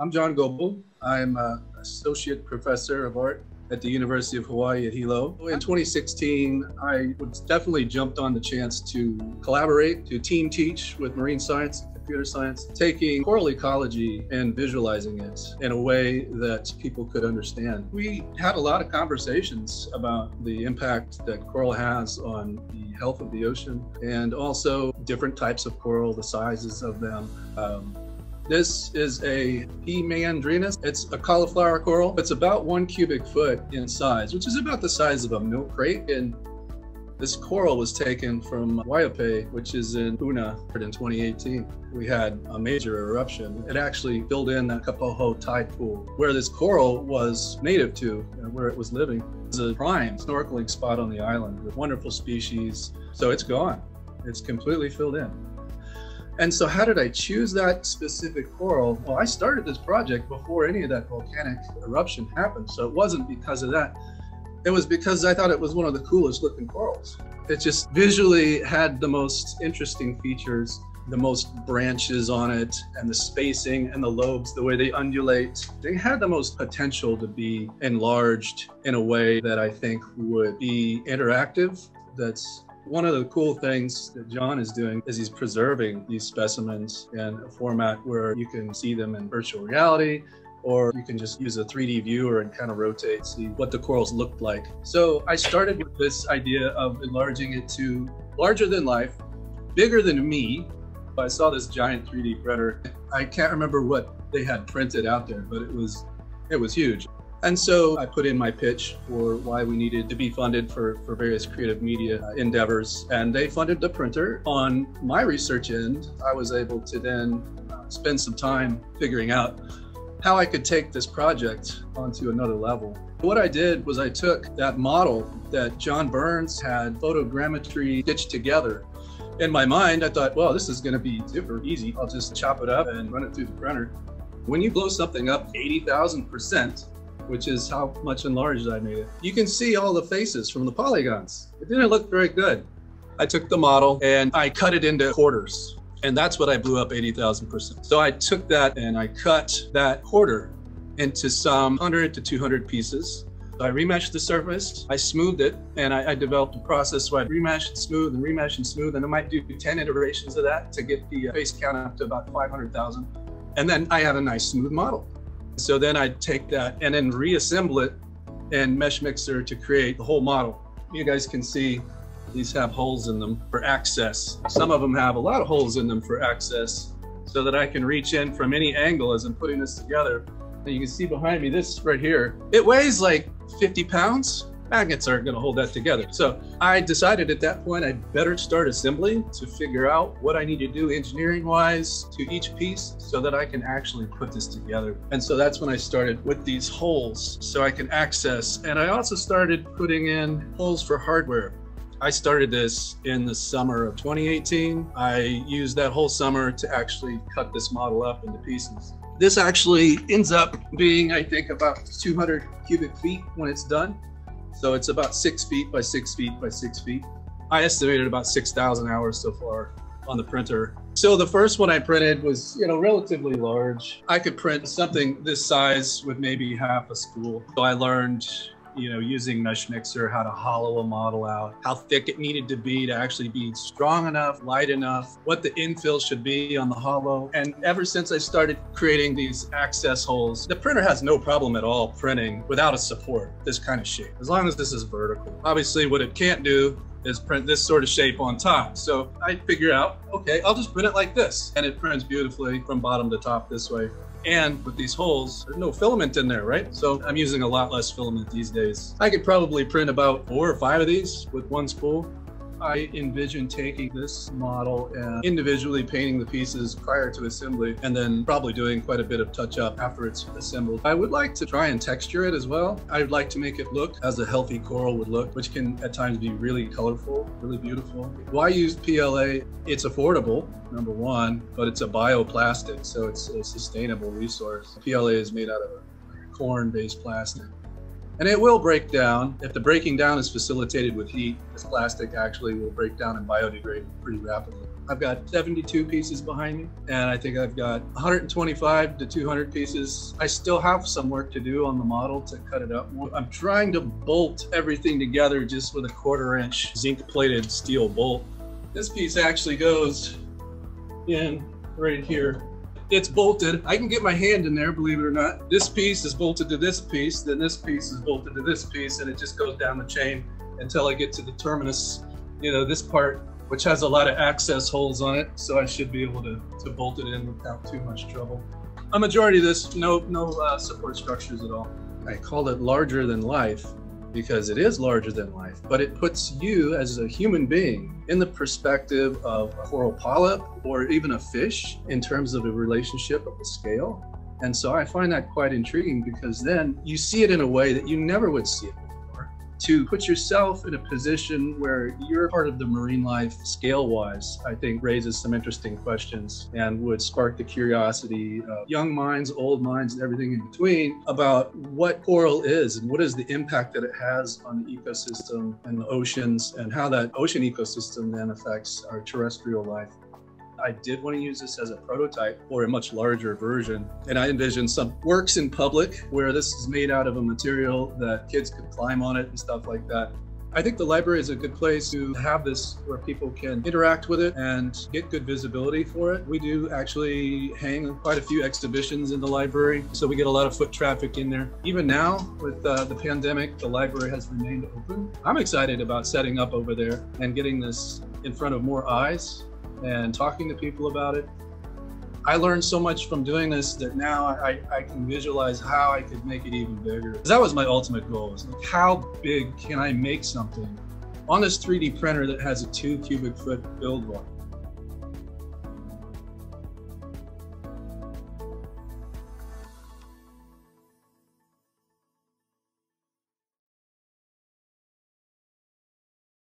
I'm Jon Goebel. I'm an associate professor of art at the University of Hawaii at Hilo. In 2016, I definitely jumped on the chance to collaborate, to team teach with marine science and computer science, taking coral ecology and visualizing it in a way that people could understand. We had a lot of conversations about the impact that coral has on the health of the ocean and also different types of coral, the sizes of them. Um, this is a P. meandrinus. It's a cauliflower coral. It's about one cubic foot in size, which is about the size of a milk crate. And this coral was taken from Waiopae, which is in Puna in 2018. We had a major eruption. It actually filled in that Kapoho tide pool where this coral was native to, where it was living. It's a prime snorkeling spot on the island with wonderful species. So it's gone. It's completely filled in. And so how did I choose that specific coral? Well, I started this project before any of that volcanic eruption happened. So it wasn't because of that. It was because I thought it was one of the coolest looking corals. It just visually had the most interesting features, the most branches on it, and the spacing and the lobes, the way they undulate. They had the most potential to be enlarged in a way that I think would be interactive. That's one of the cool things that John is doing is he's preserving these specimens in a format where you can see them in virtual reality or you can just use a 3D viewer and kind of rotate, see what the corals looked like. So I started with this idea of enlarging it to larger than life, bigger than me. I saw this giant 3D printer. I can't remember what they had printed out there, but it was it was huge. And so I put in my pitch for why we needed to be funded for, for various creative media endeavors. And they funded the printer. On my research end, I was able to then uh, spend some time figuring out how I could take this project onto another level. What I did was I took that model that John Burns had photogrammetry stitched together. In my mind, I thought, well, this is going to be super easy. I'll just chop it up and run it through the printer. When you blow something up 80,000%, which is how much enlarged I made it. You can see all the faces from the polygons. It didn't look very good. I took the model and I cut it into quarters. And that's what I blew up 80,000%. So I took that and I cut that quarter into some 100 to 200 pieces. I remeshed the surface, I smoothed it, and I, I, developed a process where I remesh and smooth and remesh and smooth, and I might do 10 iterations of that to get the uh, face count up to about 500,000. And then I had a nice smooth model. So then I'd take that and then reassemble it in Meshmixer to create the whole model. You guys can see these have holes in them for access. Some of them have a lot of holes in them for access so that I can reach in from any angle as I'm putting this together. And you can see behind me, this right here, it weighs like 50 pounds magnets aren't going to hold that together. So I decided at that point I'd better start assembly to figure out what I need to do engineering wise to each piece so that I can actually put this together. And so that's when I started with these holes so I can access. And I also started putting in holes for hardware. I started this in the summer of 2018. I used that whole summer to actually cut this model up into pieces. This actually ends up being, I think, about 200 cubic feet when it's done. So it's about six feet by six feet by six feet. I estimated about 6,000 hours so far on the printer. So the first one I printed was, you know, relatively large. I could print something this size with maybe half a spool. So I learned you know, using Meshmixer, how to hollow a model out, how thick it needed to be to actually be strong enough, light enough, what the infill should be on the hollow. And ever since I started creating these access holes, the printer has no problem at all printing without a support, this kind of shape, as long as this is vertical. Obviously, what it can't do is print this sort of shape on top. So I figure out, okay, I'll just print it like this. And it prints beautifully from bottom to top this way. And with these holes, there's no filament in there, right? So I'm using a lot less filament these days. I could probably print about four or five of these with one spool. I envision taking this model and individually painting the pieces prior to assembly and then probably doing quite a bit of touch up after it's assembled. I would like to try and texture it as well. I'd like to make it look as a healthy coral would look, which can at times be really colorful, really beautiful. Why use PLA? It's affordable, number one, but it's a bioplastic, so it's a sustainable resource. PLA is made out of corn-based plastic. And it will break down. If the breaking down is facilitated with heat, this plastic actually will break down and biodegrade pretty rapidly. I've got 72 pieces behind me, and I think I've got 125 to 200 pieces. I still have some work to do on the model to cut it up more. I'm trying to bolt everything together just with a quarter inch zinc plated steel bolt. This piece actually goes in right here it's bolted. I can get my hand in there, believe it or not. This piece is bolted to this piece, then this piece is bolted to this piece, and it just goes down the chain until I get to the terminus, you know, this part, which has a lot of access holes on it. So I should be able to, to bolt it in without too much trouble. A majority of this, no, no uh, support structures at all. I called it larger than life because it is larger than life, but it puts you as a human being in the perspective of a coral polyp or even a fish in terms of a relationship of the scale. And so I find that quite intriguing because then you see it in a way that you never would see it to put yourself in a position where you're part of the marine life scale wise, I think raises some interesting questions and would spark the curiosity of young minds, old minds, and everything in between about what coral is and what is the impact that it has on the ecosystem and the oceans and how that ocean ecosystem then affects our terrestrial life. I did want to use this as a prototype for a much larger version. And I envisioned some works in public where this is made out of a material that kids could climb on it and stuff like that. I think the library is a good place to have this where people can interact with it and get good visibility for it. We do actually hang quite a few exhibitions in the library, so we get a lot of foot traffic in there. Even now, with uh, the pandemic, the library has remained open. I'm excited about setting up over there and getting this in front of more eyes and talking to people about it. I learned so much from doing this that now I, I can visualize how I could make it even bigger. That was my ultimate goal is like, how big can I make something on this 3D printer that has a two cubic foot build volume?